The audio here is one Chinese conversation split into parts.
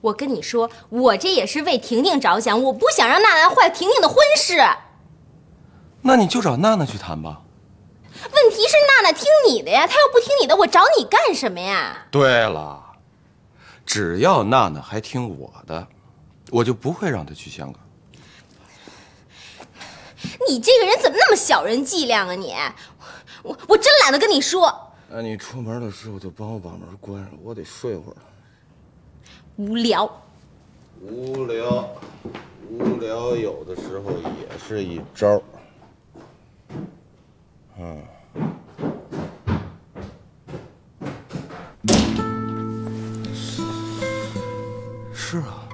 我跟你说，我这也是为婷婷着想，我不想让娜娜坏婷婷的婚事。那你就找娜娜去谈吧。问题是娜娜听你的呀，她要不听你的，我找你干什么呀？对了，只要娜娜还听我的，我就不会让她去香港。你这个人怎么那么小人伎俩啊你？我我真懒得跟你说。那你出门的时候就帮我把门关上，我得睡会儿。无聊。无聊，无聊，有的时候也是一招。嗯。是啊，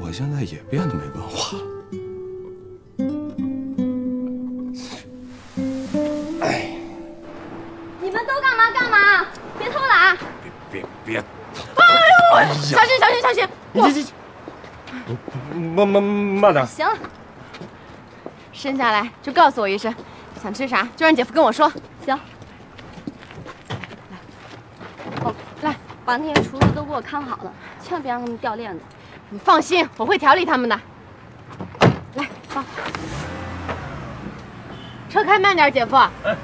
我现在也变得没文化了。哎，你们都干嘛干嘛？别偷懒！别别别！小心小心小心！你这这，慢慢慢点。行了，生下来就告诉我一声，想吃啥就让姐夫跟我说。行。来，哦，来，把那些厨子都给我看好了，千万别让他们掉链子。你放心，我会调理他们的。来，放。车开慢点，姐夫。哎。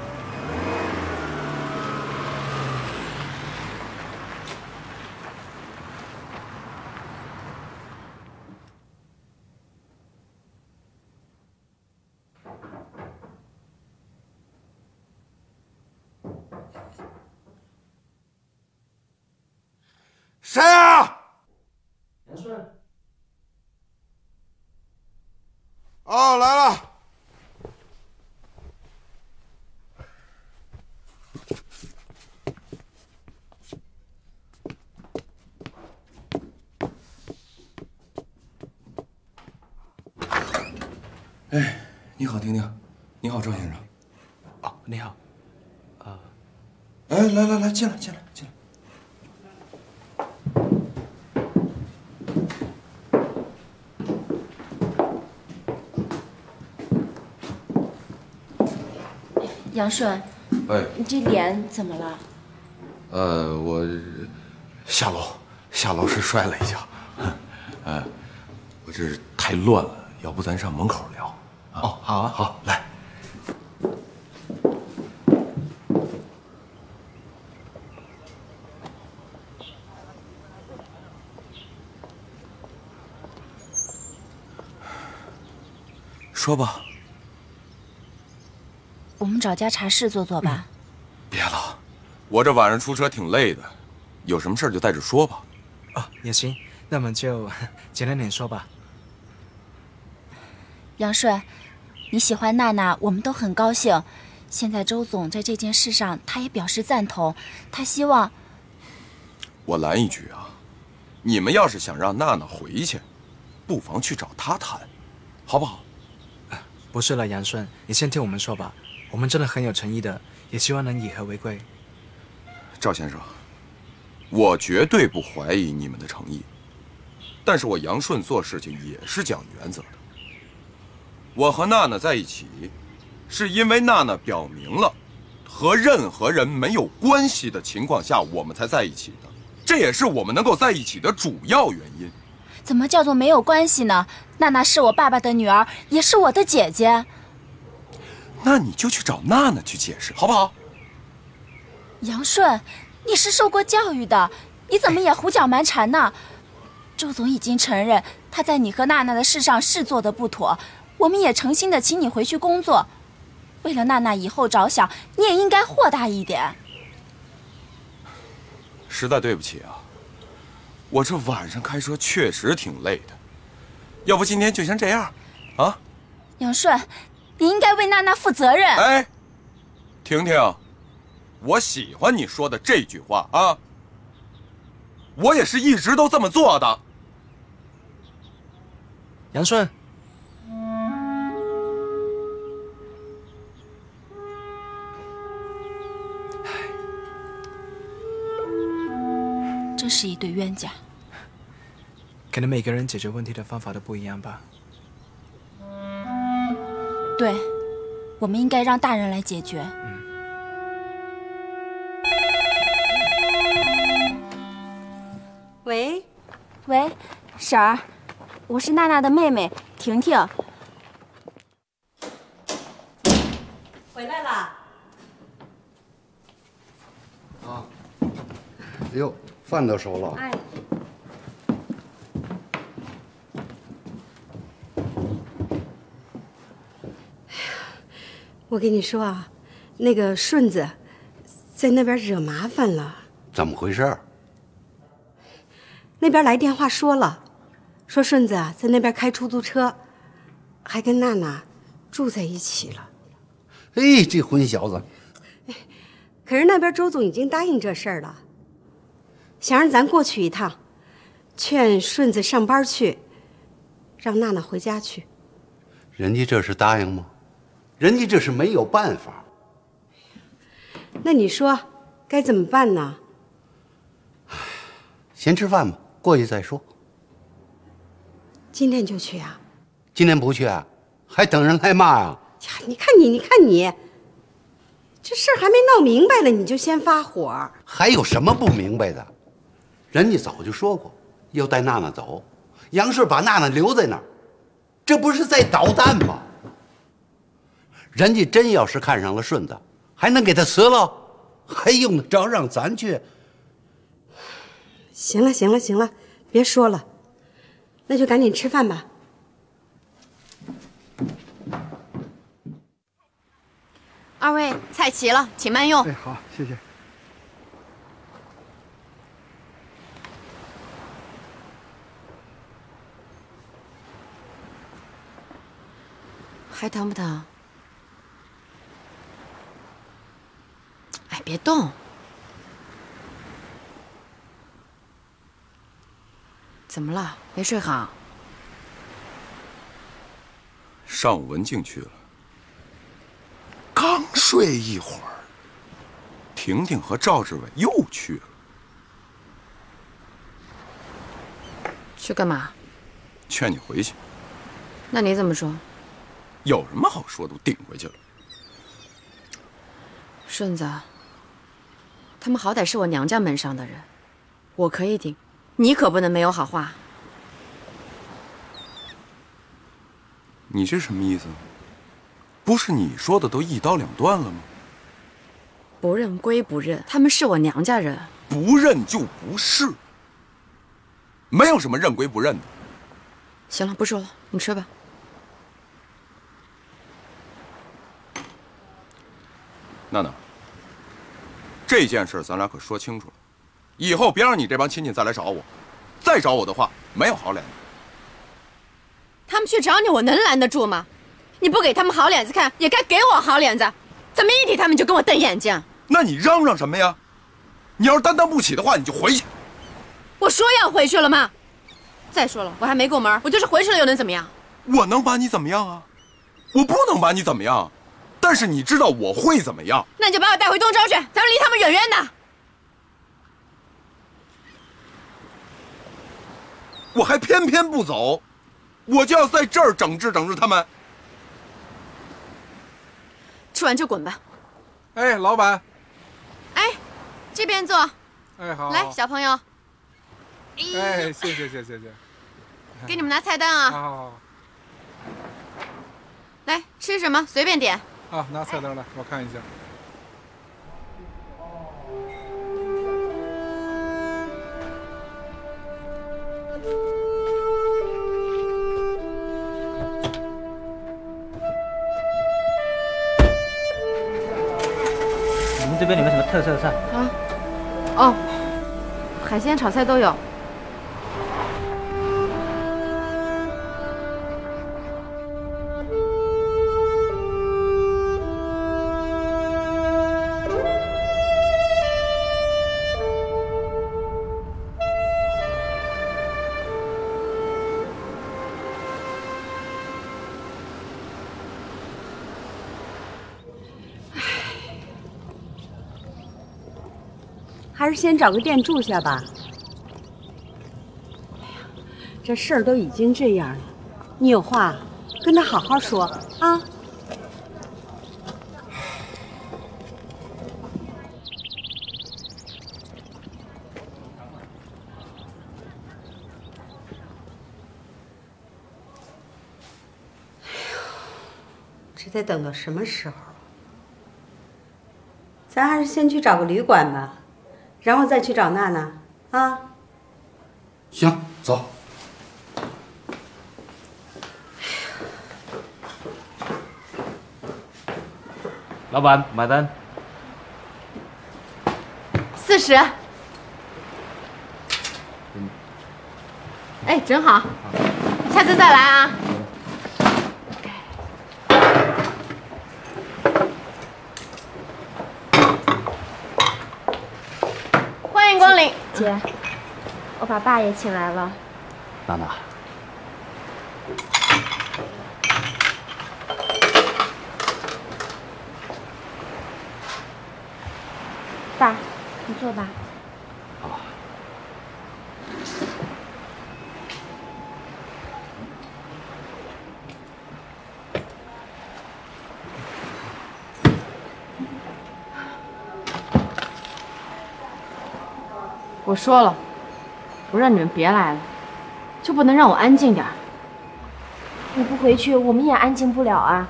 谁啊？杨顺。哦，来了。哎，你好，婷婷。你好，赵先生。哦，你好。啊。哎，来来来，进来，进来，进来。杨顺，哎，你这脸怎么了？呃，我下楼下楼时摔了一跤，呃，我这太乱了，要不咱上门口聊？哦，好啊，好，来，说吧。找家茶室坐坐吧。别了，我这晚上出车挺累的，有什么事就在这说吧。哦，也行，那么就简单点说吧。杨顺，你喜欢娜娜，我们都很高兴。现在周总在这件事上，他也表示赞同，他希望……我拦一句啊，你们要是想让娜娜回去，不妨去找他谈，好不好？不是了，杨顺，你先听我们说吧。我们真的很有诚意的，也希望能以和为贵。赵先生，我绝对不怀疑你们的诚意，但是我杨顺做事情也是讲原则的。我和娜娜在一起，是因为娜娜表明了和任何人没有关系的情况下，我们才在一起的。这也是我们能够在一起的主要原因。怎么叫做没有关系呢？娜娜是我爸爸的女儿，也是我的姐姐。那你就去找娜娜去解释，好不好？杨顺，你是受过教育的，你怎么也胡搅蛮缠呢？周总已经承认他在你和娜娜的事上是做的不妥，我们也诚心的请你回去工作。为了娜娜以后着想，你也应该豁达一点。实在对不起啊，我这晚上开车确实挺累的，要不今天就先这样，啊？杨顺。你应该为娜娜负责任。哎，婷婷，我喜欢你说的这句话啊。我也是一直都这么做的。杨顺，真是一对冤家。可能每个人解决问题的方法都不一样吧。对，我们应该让大人来解决。喂，喂婶儿，我是娜娜的妹妹婷婷。回来啦！啊，哎呦，饭都熟了。哎，我跟你说啊，那个顺子在那边惹麻烦了。怎么回事？那边来电话说了，说顺子啊在那边开出租车，还跟娜娜住在一起了。哎，这混小子！可是那边周总已经答应这事儿了，想让咱过去一趟，劝顺子上班去，让娜娜回家去。人家这是答应吗？人家这是没有办法。那你说该怎么办呢？先吃饭吧，过去再说。今天就去啊？今天不去啊？还等人来骂呀？呀，你看你，你看你，这事儿还没闹明白呢，你就先发火。还有什么不明白的？人家早就说过要带娜娜走，杨顺把娜娜留在那儿，这不是在捣蛋吗？人家真要是看上了顺子，还能给他辞了？还用得着让咱去？行了，行了，行了，别说了，那就赶紧吃饭吧。二位菜齐了，请慢用。哎，好，谢谢。还疼不疼？哎，别动。怎么了？没睡好？上午文静去了，刚睡一会儿，婷婷和赵志伟又去了。去干嘛？劝你回去。那你怎么说？有什么好说的？我顶回去了。顺子，他们好歹是我娘家门上的人，我可以顶，你可不能没有好话。你这什么意思？不是你说的都一刀两断了吗？不认归不认，他们是我娘家人。不认就不是，没有什么认归不认的。行了，不说了，你吃吧。娜娜，这件事咱俩可说清楚了，以后别让你这帮亲戚再来找我，再找我的话，没有好脸子。他们去找你，我能拦得住吗？你不给他们好脸子看，也该给我好脸子。怎么一提他们就跟我瞪眼睛？那你嚷嚷什么呀？你要是担当不起的话，你就回去。我说要回去了吗？再说了，我还没过门，我就是回去了又能怎么样？我能把你怎么样啊？我不能把你怎么样，但是你知道我会怎么样。那你就把我带回东州去，咱们离他们远远的。我还偏偏不走，我就要在这儿整治整治他们。吃完就滚吧。哎，老板。哎，这边坐。哎，好。来，小朋友。哎，谢谢谢谢谢。给你们拿菜单啊。好好好。来吃什么随便点。啊，拿菜单来，我看一下。你们这边有没有什么特色菜？啊，哦，海鲜炒菜都有。先找个店住下吧。哎呀，这事儿都已经这样了，你有话跟他好好说啊！哎呀，这得等到什么时候？咱还是先去找个旅馆吧。然后再去找娜娜啊。行，走。老板买单。四十。哎，正好，下次再来啊。姐，我把爸也请来了。娜娜，爸，你坐吧。我说了，我让你们别来了，就不能让我安静点？你不回去，我们也安静不了啊。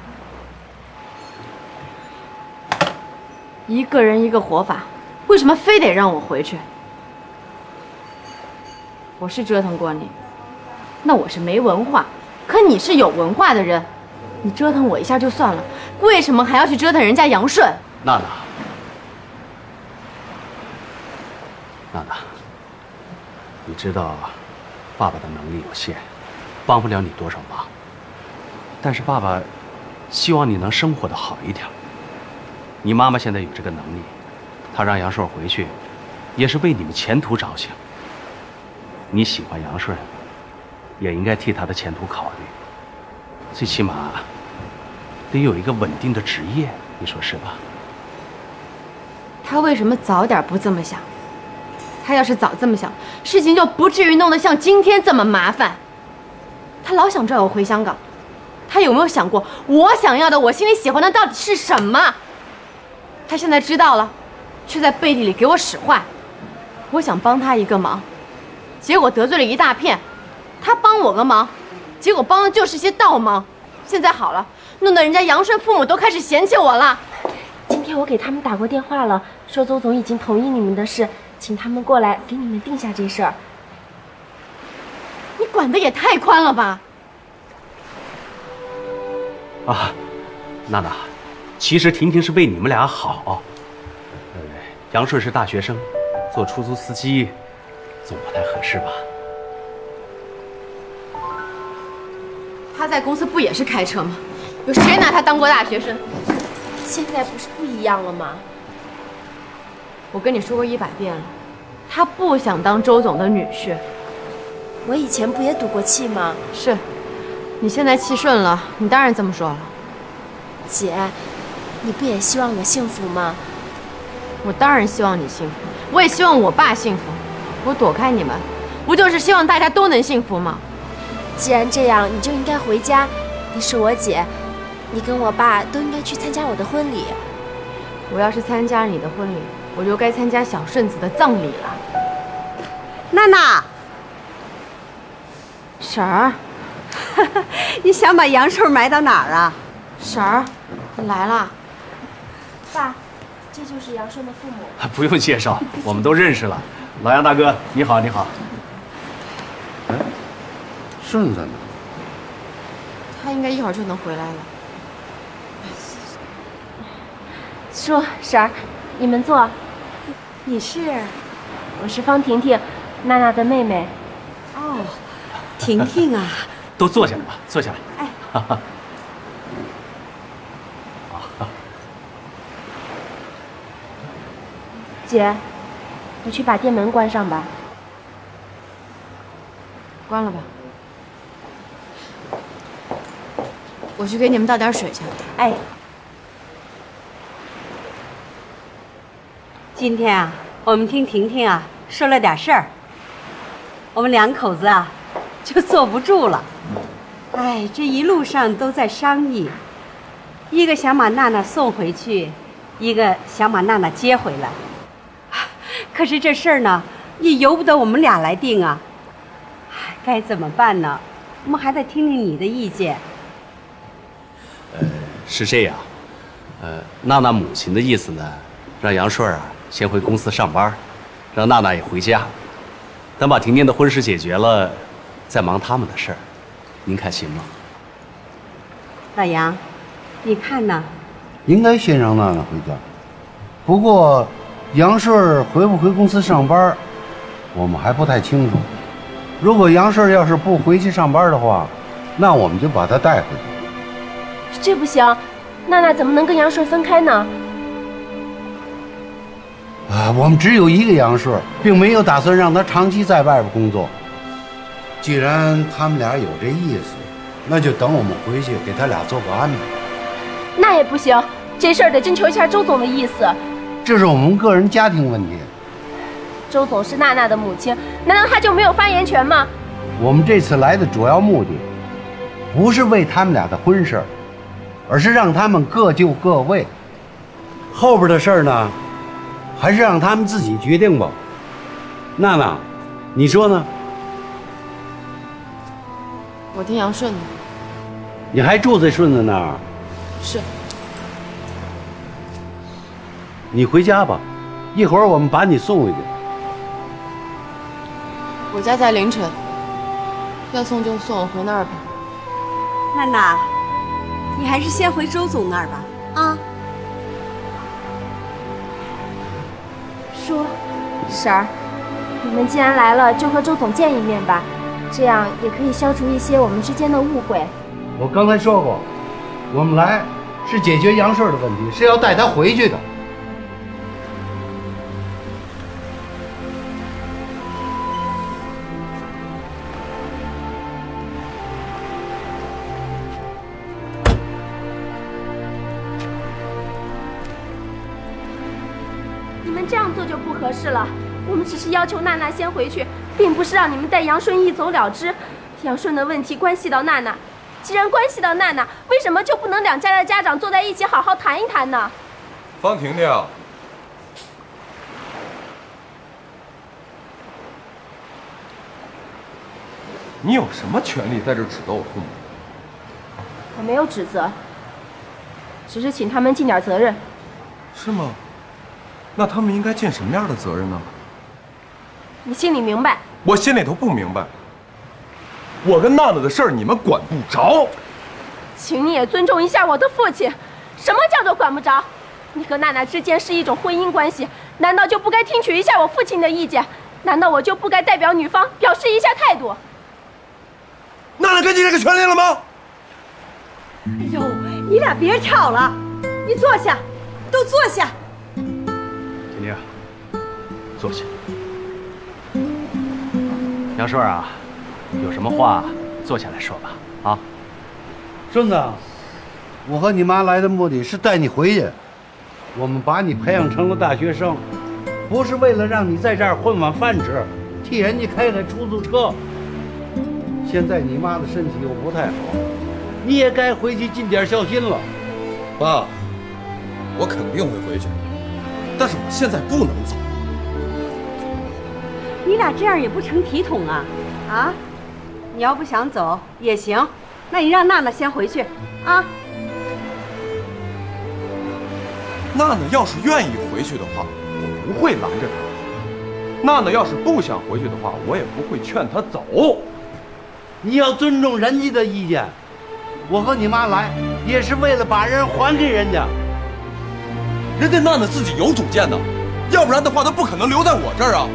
一个人一个活法，为什么非得让我回去？我是折腾过你，那我是没文化，可你是有文化的人，你折腾我一下就算了，为什么还要去折腾人家杨顺？娜娜，娜娜，你知道爸爸的能力有限，帮不了你多少忙。但是爸爸希望你能生活的好一点。你妈妈现在有这个能力，她让杨顺回去，也是为你们前途着想。你喜欢杨顺，也应该替他的前途考虑。最起码得有一个稳定的职业，你说是吧？他为什么早点不这么想？他要是早这么想，事情就不至于弄得像今天这么麻烦。他老想拽我回香港，他有没有想过我想要的、我心里喜欢的到底是什么？他现在知道了，却在背地里给我使坏。我想帮他一个忙，结果得罪了一大片。他帮我个忙，结果帮的就是些倒忙。现在好了，弄得人家杨顺父母都开始嫌弃我了。今天我给他们打过电话了，说周总已经同意你们的事，请他们过来给你们定下这事儿。你管的也太宽了吧！啊，娜娜，其实婷婷是为你们俩好。呃，杨顺是大学生，做出租司机总不太合适吧？他在公司不也是开车吗？有谁拿他当过大学生？现在不是不一样了吗？我跟你说过一百遍了，他不想当周总的女婿。我以前不也赌过气吗？是，你现在气顺了，你当然这么说了。姐，你不也希望我幸福吗？我当然希望你幸福，我也希望我爸幸福。我躲开你们，不就是希望大家都能幸福吗？既然这样，你就应该回家。你是我姐，你跟我爸都应该去参加我的婚礼。我要是参加你的婚礼，我就该参加小顺子的葬礼了。娜娜，婶儿，你想把杨顺埋到哪儿啊？婶儿，你来啦。爸，这就是杨顺的父母。不用介绍，我们都认识了。老杨大哥，你好，你好。哎，顺子呢？他应该一会儿就能回来了。叔婶儿，你们坐。你是？我是方婷婷，娜娜的妹妹。哦，婷婷啊。都坐下来吧，坐下来。哎。姐，你去把店门关上吧。关了吧。我去给你们倒点水去。哎。今天啊，我们听婷婷啊说了点事儿，我们两口子啊就坐不住了。哎，这一路上都在商议，一个想把娜娜送回去，一个想把娜娜接回来。可是这事儿呢，也由不得我们俩来定啊。该怎么办呢？我们还得听听你的意见。呃，是这样，呃，娜娜母亲的意思呢，让杨顺啊先回公司上班，让娜娜也回家，等把婷婷的婚事解决了，再忙他们的事儿。您看行吗？老杨，你看呢？应该先让娜娜回家。不过，杨顺回不回公司上班，我们还不太清楚。如果杨顺要是不回去上班的话，那我们就把他带回去。这不行，娜娜怎么能跟杨顺分开呢？啊，我们只有一个杨顺，并没有打算让他长期在外边工作。既然他们俩有这意思，那就等我们回去给他俩做个安排。那也不行，这事儿得征求一下周总的意思。这是我们个人家庭问题。周总是娜娜的母亲，难道他就没有发言权吗？我们这次来的主要目的，不是为他们俩的婚事，而是让他们各就各位。后边的事儿呢，还是让他们自己决定吧。娜娜，你说呢？我听杨顺的。你还住在顺子那儿？是。你回家吧，一会儿我们把你送回去。我家在凌晨，要送就送我回那儿吧。娜娜，你还是先回周总那儿吧。叔，婶儿，你们既然来了，就和周总见一面吧，这样也可以消除一些我们之间的误会。我刚才说过，我们来是解决杨顺的问题，是要带他回去的。只是要求娜娜先回去，并不是让你们带杨顺一走了之。杨顺的问题关系到娜娜，既然关系到娜娜，为什么就不能两家的家长坐在一起好好谈一谈呢？方婷婷，你有什么权利在这指责我父母？我没有指责，只是请他们尽点责任。是吗？那他们应该尽什么样的责任呢？你心里明白？我心里头不明白。我跟娜娜的事儿你们管不着，请你也尊重一下我的父亲。什么叫做管不着？你和娜娜之间是一种婚姻关系，难道就不该听取一下我父亲的意见？难道我就不该代表女方表示一下态度？娜娜给你这个权利了吗？哎呦，你俩别吵了，你坐下，都坐下。婷婷，坐下。杨顺啊，有什么话坐下来说吧。啊，顺子，我和你妈来的目的是带你回去。我们把你培养成了大学生，不是为了让你在这儿混碗饭吃，替人家开开出租车。现在你妈的身体又不太好，你也该回去尽点孝心了。爸，我肯定会回去，但是我现在不能走。你俩这样也不成体统啊！啊，你要不想走也行，那你让娜娜先回去啊。娜娜要是愿意回去的话，我不会拦着她；娜娜要是不想回去的话，我也不会劝她走。你要尊重人家的意见。我和你妈来也是为了把人还给人家。人家娜娜自己有主见的，要不然的话，她不可能留在我这儿啊。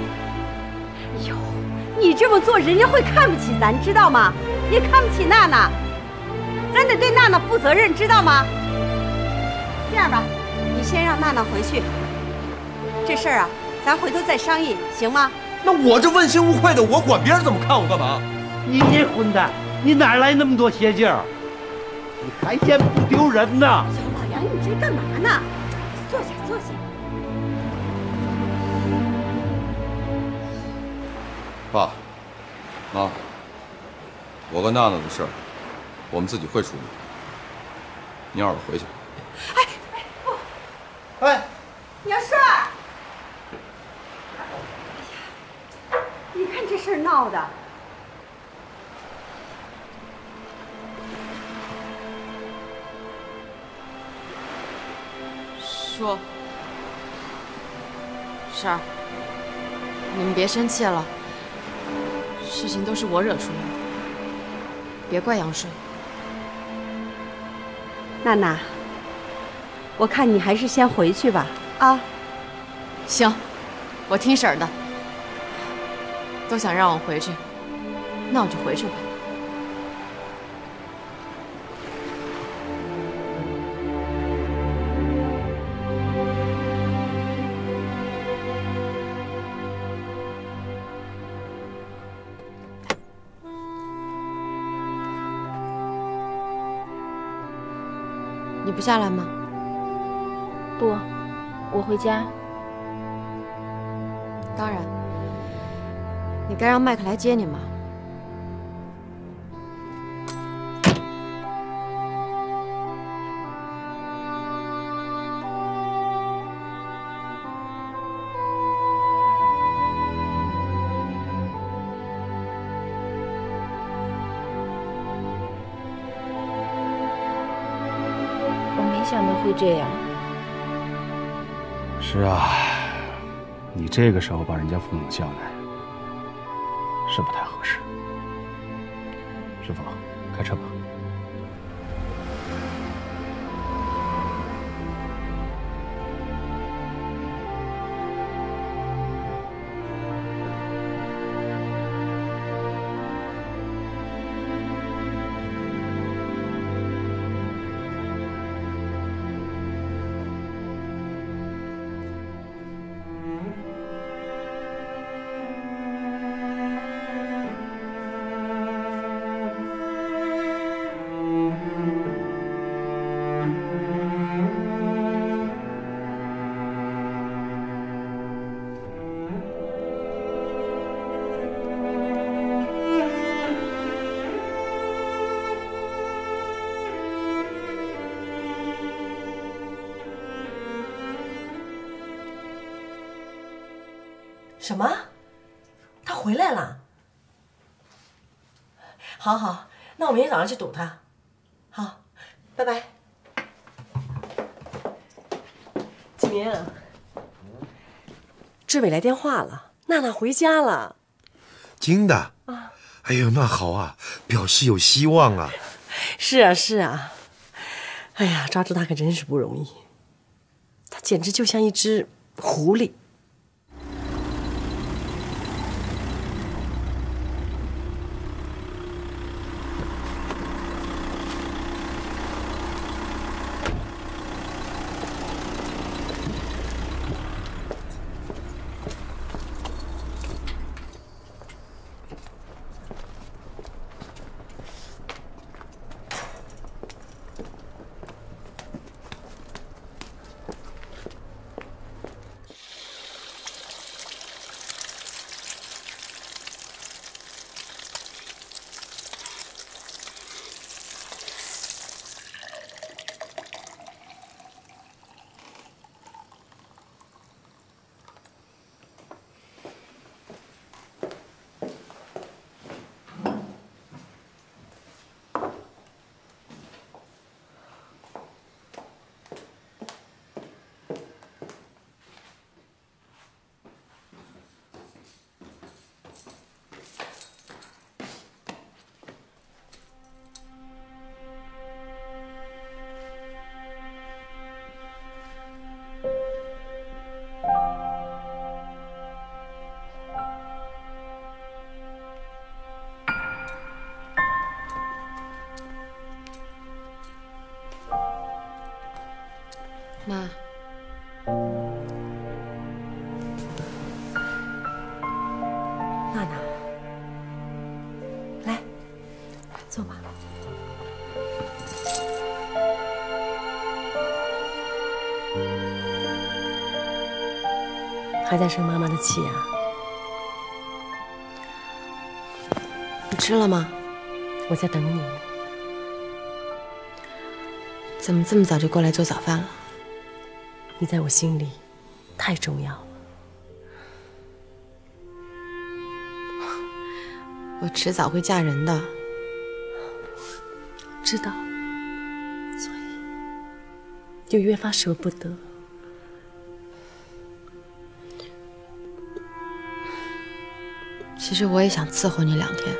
你这么做，人家会看不起咱，知道吗？也看不起娜娜，咱得对娜娜负责任，知道吗？这样吧，你先让娜娜回去，这事儿啊，咱回头再商议，行吗？那我这问心无愧的，我管别人怎么看我干嘛？你这混蛋，你哪来那么多邪劲儿？你还嫌不丢人呢？小老杨，你这干嘛呢？爸，妈，我跟娜娜的事，我们自己会处理。你二老回去。哎哎不！哎，杨顺，你看这事儿闹的。说。婶儿，你们别生气了，事情都是我惹出来的，别怪杨顺。娜娜，我看你还是先回去吧。啊，行，我听婶儿的。都想让我回去，那我就回去吧。你不下来吗？不，我回家。当然，你该让麦克来接你吗？这样。是啊，你这个时候把人家父母叫来，是不太合适。师傅，开车吧。好好，那我明天早上去堵他。好，拜拜。启明，志伟来电话了，娜娜回家了。真的？啊。哎呦，那好啊，表示有希望啊。是啊，是啊。哎呀，抓住他可真是不容易。他简直就像一只狐狸。还在生妈妈的气啊？你吃了吗？我在等你。怎么这么早就过来做早饭了？你在我心里太重要了。我迟早会嫁人的。知道，所以就越发舍不得。其实我也想伺候你两天。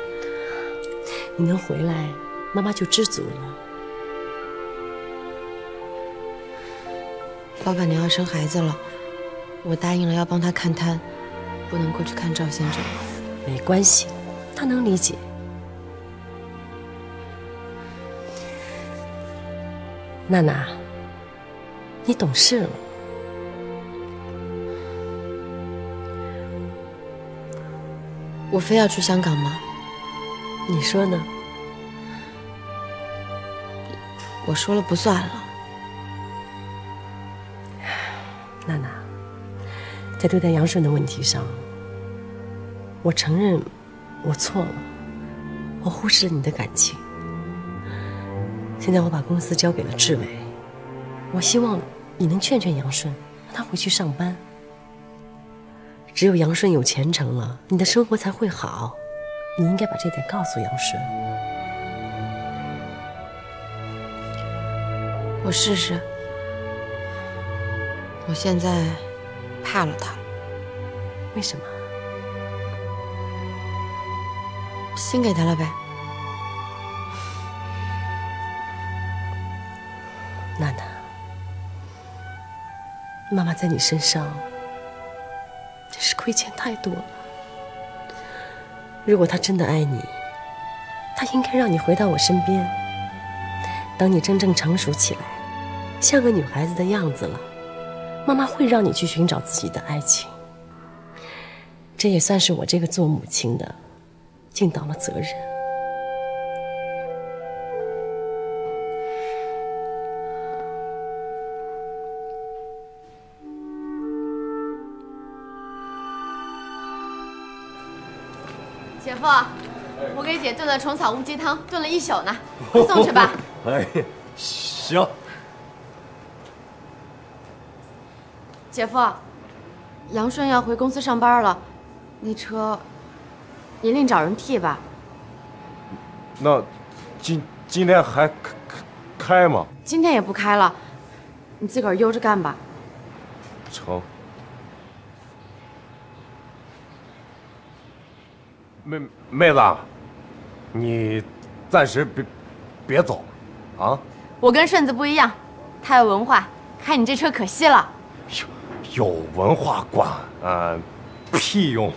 你能回来，妈妈就知足了。老板娘要生孩子了，我答应了要帮她看摊，不能过去看赵先生。没关系，他能理解。娜娜，你懂事了。我非要去香港吗？你说呢？我说了不算了。娜娜，在对待杨顺的问题上，我承认我错了，我忽视了你的感情。现在我把公司交给了志伟，我希望你能劝劝杨顺，让他回去上班。只有杨顺有前程了，你的生活才会好。你应该把这点告诉杨顺。我试试。我现在怕了他，为什么？心给他了呗。娜娜，妈妈在你身上亏欠太多了。如果他真的爱你，他应该让你回到我身边。等你真正成熟起来，像个女孩子的样子了，妈妈会让你去寻找自己的爱情。这也算是我这个做母亲的尽到了责任。姐夫，我给姐炖了虫草乌鸡汤，炖了一宿呢，快送去吧。哎，行。姐夫，杨顺要回公司上班了，那车您另找人替吧。那今今天还开开开吗？今天也不开了，你自个儿悠着干吧。成。妹妹子，你暂时别别走，啊！我跟顺子不一样，他有文化，开你这车可惜了。有有文化管啊屁用！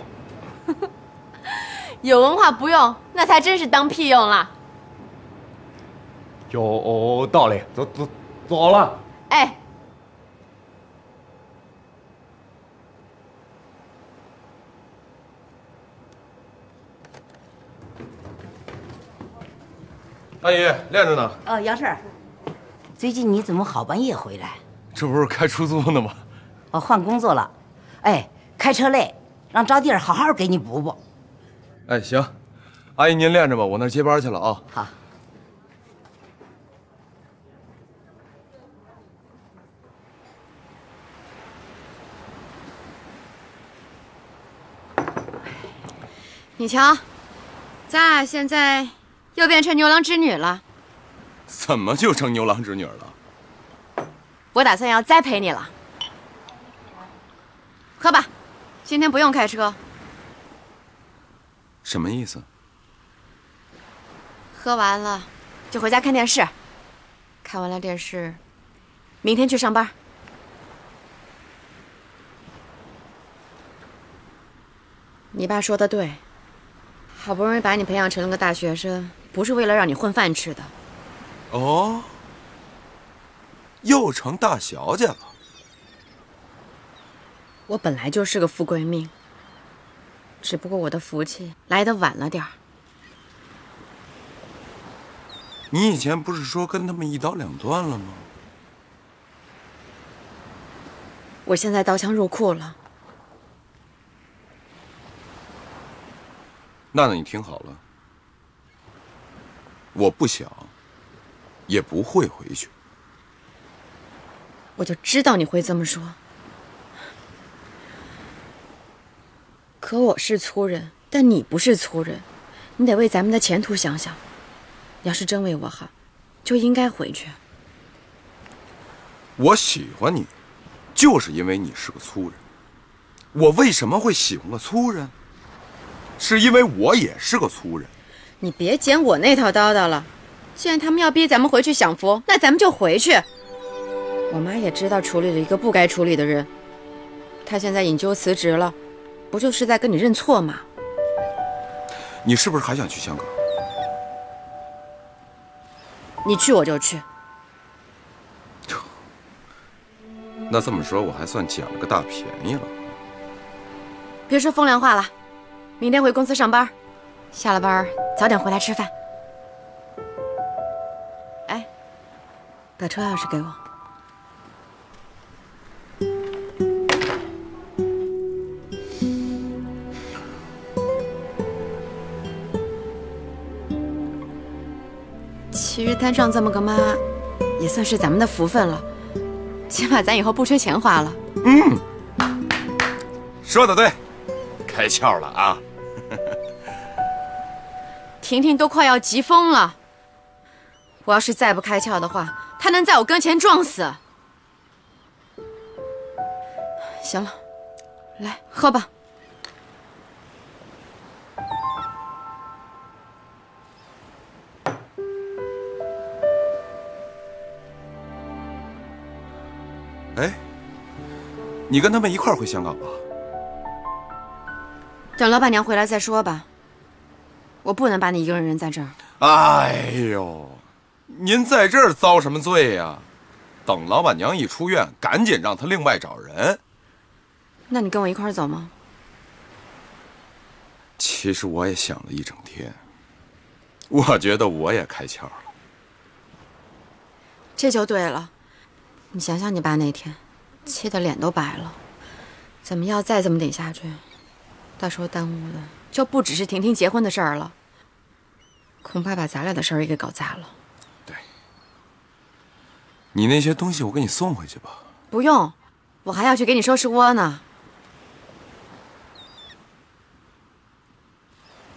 有文化不用，那才真是当屁用了。有道理，走走走了。哎。阿姨练着呢。哦，杨顺，最近你怎么好半夜回来？这不是开出租呢吗？我，换工作了。哎，开车累，让招弟儿好好给你补补。哎，行，阿姨您练着吧，我那接班去了啊。好。你瞧，咱俩现在。又变成牛郎织女了，怎么就成牛郎织女了？我打算要栽培你了。喝吧，今天不用开车。什么意思？喝完了就回家看电视，看完了电视，明天去上班。你爸说的对，好不容易把你培养成了个大学生。不是为了让你混饭吃的。哦，又成大小姐了。我本来就是个富贵命，只不过我的福气来的晚了点儿。你以前不是说跟他们一刀两断了吗？我现在刀枪入库了。娜娜，你听好了。我不想，也不会回去。我就知道你会这么说。可我是粗人，但你不是粗人，你得为咱们的前途想想。你要是真为我好，就应该回去。我喜欢你，就是因为你是个粗人。我为什么会喜欢个粗人？是因为我也是个粗人。你别捡我那套叨叨了。既然他们要逼咱们回去享福，那咱们就回去。我妈也知道处理了一个不该处理的人，她现在引咎辞职了，不就是在跟你认错吗？你是不是还想去香港？你去我就去。那这么说，我还算捡了个大便宜了。别说风凉话了，明天回公司上班，下了班早点回来吃饭。哎，把车钥匙给我。其实摊上这么个妈，也算是咱们的福分了，起码咱以后不缺钱花了。嗯，说的对，开窍了啊！婷婷都快要急疯了，我要是再不开窍的话，她能在我跟前撞死。行了，来喝吧。哎，你跟他们一块儿回香港吧？等老板娘回来再说吧。我不能把你一个人扔在这儿。哎呦，您在这儿遭什么罪呀？等老板娘一出院，赶紧让她另外找人。那你跟我一块儿走吗？其实我也想了一整天，我觉得我也开窍了。这就对了。你想想，你爸那天，气得脸都白了。怎么要再这么顶下去，到时候耽误的就不只是婷婷结婚的事儿了，恐怕把咱俩的事儿也给搞砸了。对你那些东西我给你送回去吧。不用，我还要去给你收拾窝呢。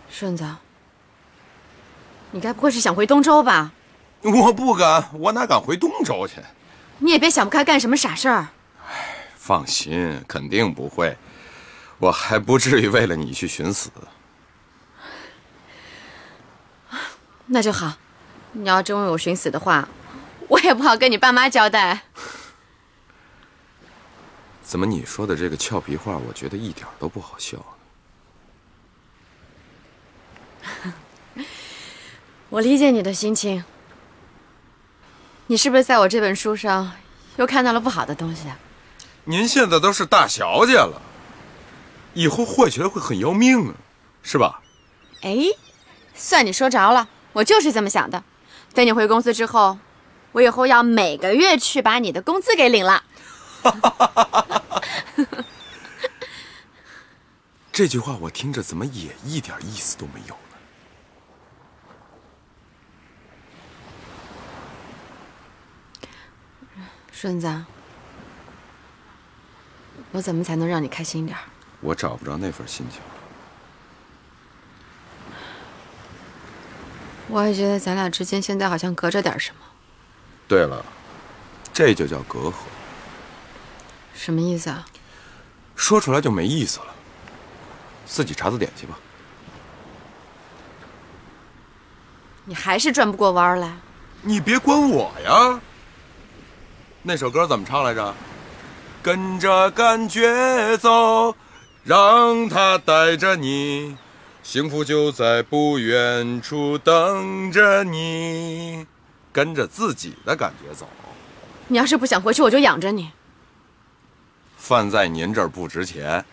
顺子，你该不会是想回东周吧？我不敢，我哪敢回东周去？你也别想不开干什么傻事儿。哎放心，肯定不会。我还不至于为了你去寻死。那就好。你要真为我寻死的话，我也不好跟你爸妈交代。怎么你说的这个俏皮话，我觉得一点都不好笑呢？我理解你的心情。你是不是在我这本书上又看到了不好的东西啊？您现在都是大小姐了，以后坏起来会很要命啊，是吧？哎，算你说着了，我就是这么想的。等你回公司之后，我以后要每个月去把你的工资给领了。这句话我听着怎么也一点意思都没有呢？顺子，我怎么才能让你开心点我找不着那份心情了。我也觉得咱俩之间现在好像隔着点什么。对了，这就叫隔阂。什么意思啊？说出来就没意思了。自己查字典去吧。你还是转不过弯来。你别管我呀。那首歌怎么唱来着？跟着感觉走，让它带着你，幸福就在不远处等着你。跟着自己的感觉走。你要是不想回去，我就养着你。饭在您这儿不值钱，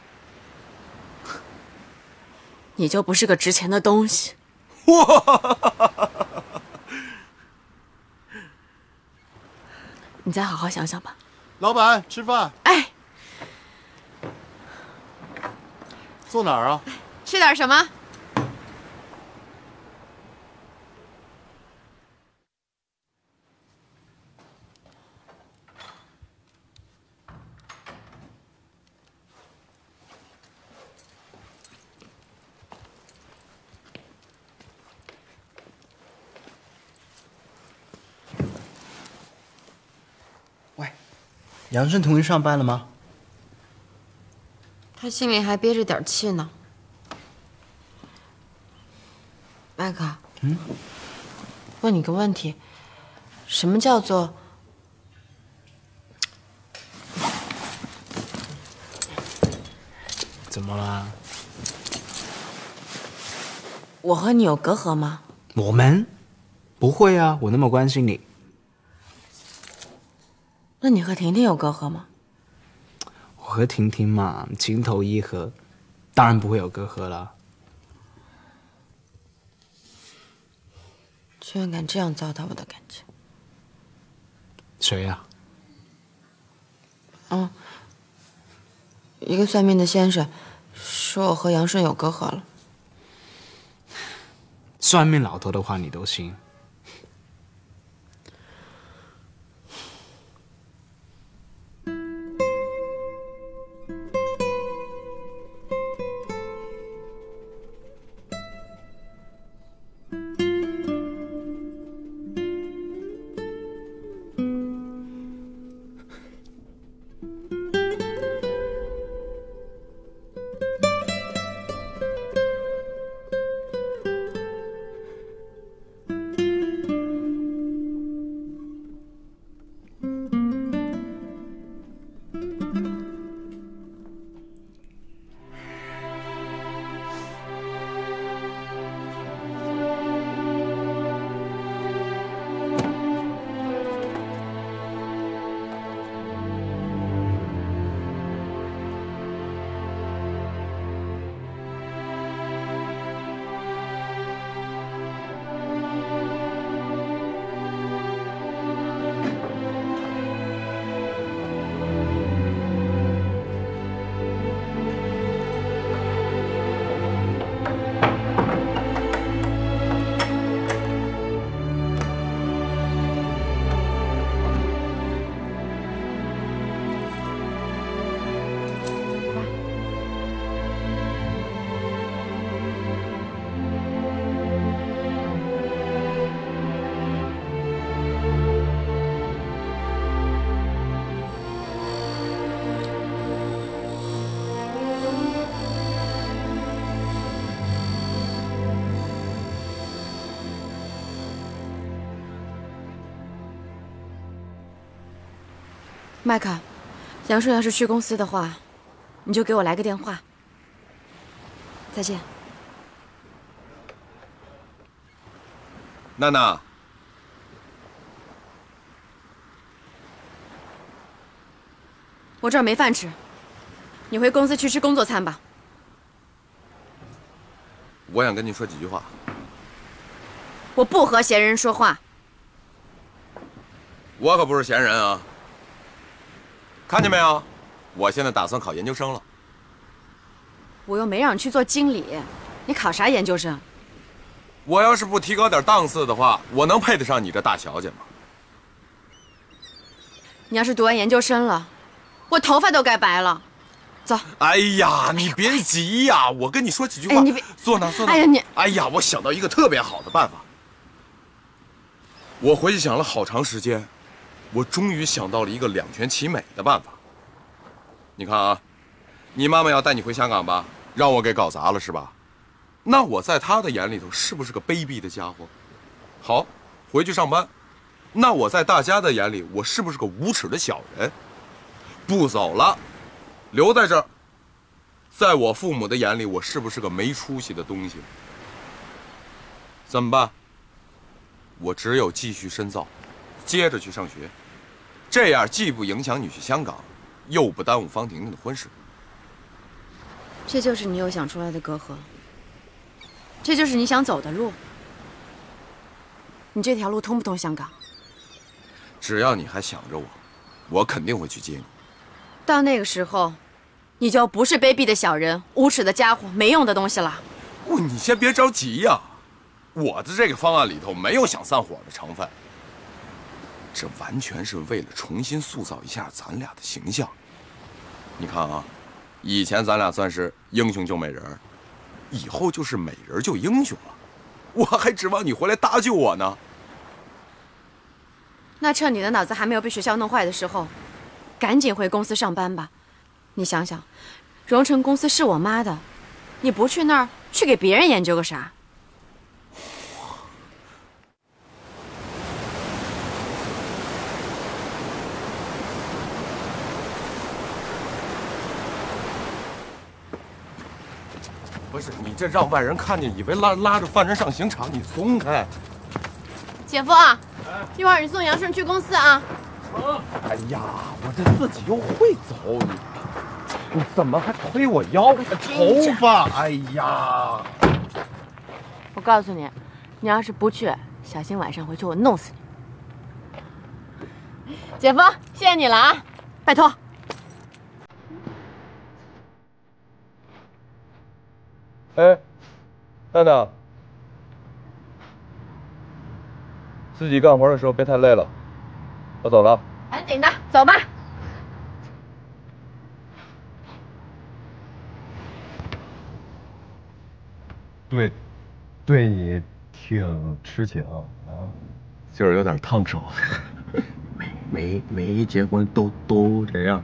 你就不是个值钱的东西。哇！你再好好想想吧。老板，吃饭。哎，坐哪儿啊？吃点什么？喂杨顺同意上班了吗？他心里还憋着点气呢。麦克，嗯，问你个问题，什么叫做怎么了？我和你有隔阂吗？我们不会啊，我那么关心你。那你和婷婷有隔阂吗？我和婷婷嘛，情投意合，当然不会有隔阂了。居然敢这样糟蹋我的感情！谁呀、嗯，一个算命的先生说我和杨顺有隔阂了。算命老头的话你都信？麦克，杨顺要是去公司的话，你就给我来个电话。再见。娜娜，我这儿没饭吃，你回公司去吃工作餐吧。我想跟你说几句话。我不和闲人说话。我可不是闲人啊！看见没有？我现在打算考研究生了。我又没让你去做经理，你考啥研究生？我要是不提高点档次的话，我能配得上你这大小姐吗？你要是读完研究生了，我头发都该白了。走。哎呀，你别急呀，我跟你说几句话。哎你别坐那，坐那。哎呀你哎呀，我想到一个特别好的办法。我回去想了好长时间，我终于想到了一个两全其美的办法。你看啊，你妈妈要带你回香港吧，让我给搞砸了是吧？那我在她的眼里头是不是个卑鄙的家伙？好，回去上班。那我在大家的眼里，我是不是个无耻的小人？不走了，留在这儿。在我父母的眼里，我是不是个没出息的东西？怎么办？我只有继续深造，接着去上学，这样既不影响你去香港，又不耽误方婷婷的婚事。这就是你又想出来的隔阂，这就是你想走的路。你这条路通不通香港？只要你还想着我，我肯定会去接你。到那个时候，你就不是卑鄙的小人、无耻的家伙、没用的东西了。不，你先别着急呀，我的这个方案里头没有想散伙的成分。这完全是为了重新塑造一下咱俩的形象。你看啊，以前咱俩算是英雄救美人，以后就是美人救英雄了。我还指望你回来搭救我呢。那趁你的脑子还没有被学校弄坏的时候，赶紧回公司上班吧。你想想，荣成公司是我妈的，你不去那儿，去给别人研究个啥？不是你这让外人看见，以为拉拉着犯人上刑场，你松开。姐夫啊，一会儿你送杨顺去公司啊。哎呀，我这自己又会走，你你怎么还推我腰？头发，哎呀！我告诉你，你要是不去，小心晚上回去我弄死你。姐夫，谢谢你了啊，拜托。哎，娜娜，自己干活的时候别太累了，我走了。赶紧的，走吧。对，对你挺痴情啊，就是有点烫手。没没结婚都都这样。